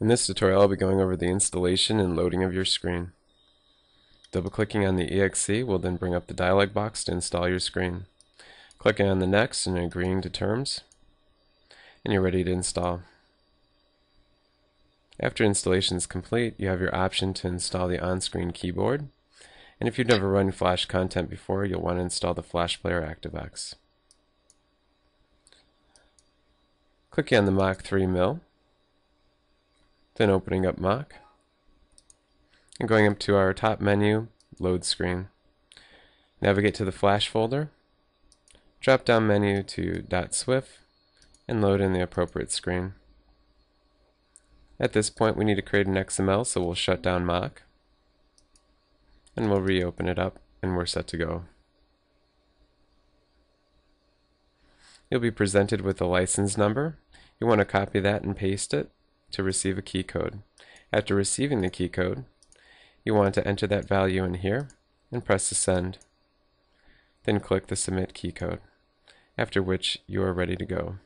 In this tutorial I'll be going over the installation and loading of your screen. Double clicking on the exe will then bring up the dialog box to install your screen. Clicking on the next and agreeing to terms and you're ready to install. After installation is complete you have your option to install the on-screen keyboard and if you've never run Flash content before you'll want to install the Flash Player ActiveX. Clicking on the Mach 3 mill then opening up Mach and going up to our top menu, load screen. Navigate to the Flash folder, drop down menu to .swift, and load in the appropriate screen. At this point we need to create an XML so we'll shut down Mach and we'll reopen it up and we're set to go. You'll be presented with a license number. You want to copy that and paste it to receive a key code. After receiving the key code, you want to enter that value in here and press the send. Then click the submit key code, after which you are ready to go.